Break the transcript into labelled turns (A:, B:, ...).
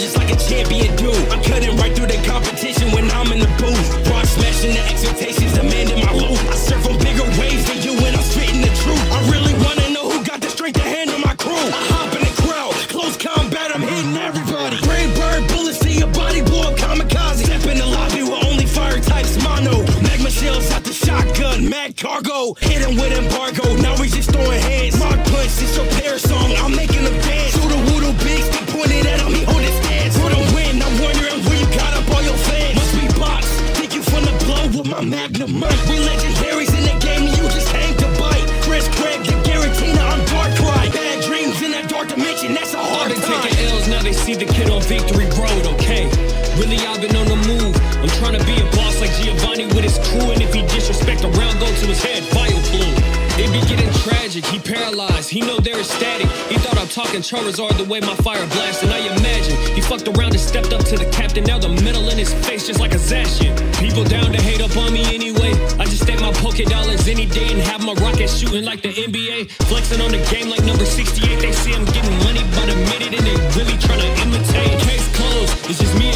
A: just like a champion do. I'm cutting right through the competition when I'm in the booth. Rock smashing the expectations, demanding my loot. I surf on bigger waves than you when I'm spitting the truth. I really wanna know who got the strength to handle my crew. I hop in the crowd, close combat, I'm hitting everybody. Gray bird bullets to your body, blow up kamikaze. Step in the lobby with only fire types mono. Magma shells out the shotgun, mad cargo. Hit him with embargo, my magnum mic. We legendaries in the game, you just hang to bite. Chris Craig, the Giratina, I'm Darkrai. Bad dreams in that dark dimension, that's a
B: I've
A: hard
B: been
A: time.
B: taking L's, now they see the kid on victory road, okay? Really, I've been on the move. I'm trying to be a boss like Giovanni with his crew, and if he disrespect a round, go to his head, he paralyzed, he know they're ecstatic. He thought I'm talking Charizard the way my fire blast, and I imagine he fucked around and stepped up to the captain. Now the metal in his face just like a Zacian. People down to hate up on me anyway. I just stake my poke dollars any day and have my rocket shooting like the NBA. Flexing on the game like number 68. They see I'm getting money by the minute and they really trying to imitate. Case closed, it's just me